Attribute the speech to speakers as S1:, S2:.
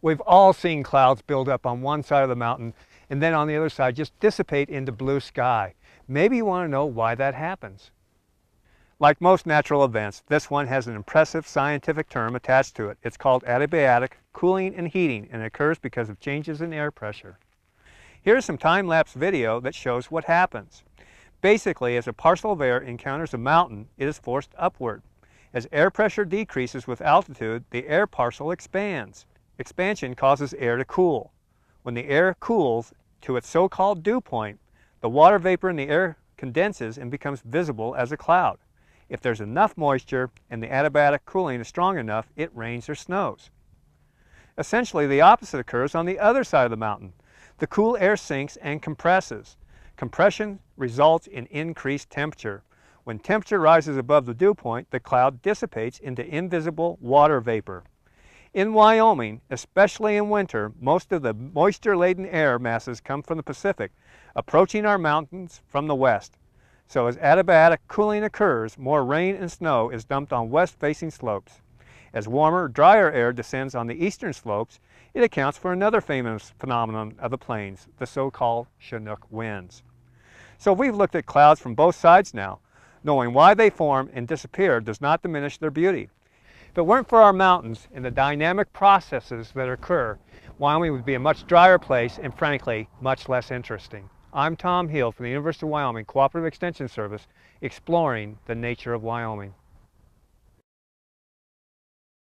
S1: We've all seen clouds build up on one side of the mountain and then on the other side just dissipate into blue sky. Maybe you want to know why that happens. Like most natural events, this one has an impressive scientific term attached to it. It's called adiabatic cooling and heating and it occurs because of changes in air pressure. Here's some time-lapse video that shows what happens. Basically, as a parcel of air encounters a mountain, it is forced upward. As air pressure decreases with altitude, the air parcel expands. Expansion causes air to cool. When the air cools to its so-called dew point, the water vapor in the air condenses and becomes visible as a cloud. If there's enough moisture and the adiabatic cooling is strong enough, it rains or snows. Essentially, the opposite occurs on the other side of the mountain. The cool air sinks and compresses. Compression results in increased temperature. When temperature rises above the dew point, the cloud dissipates into invisible water vapor. In Wyoming, especially in winter, most of the moisture-laden air masses come from the Pacific, approaching our mountains from the west. So as adiabatic cooling occurs, more rain and snow is dumped on west-facing slopes. As warmer, drier air descends on the eastern slopes, it accounts for another famous phenomenon of the plains, the so-called Chinook winds. So we've looked at clouds from both sides now. Knowing why they form and disappear does not diminish their beauty. If it weren't for our mountains and the dynamic processes that occur, Wyoming would be a much drier place and frankly, much less interesting. I'm Tom Hill from the University of Wyoming Cooperative Extension Service, exploring the nature of Wyoming.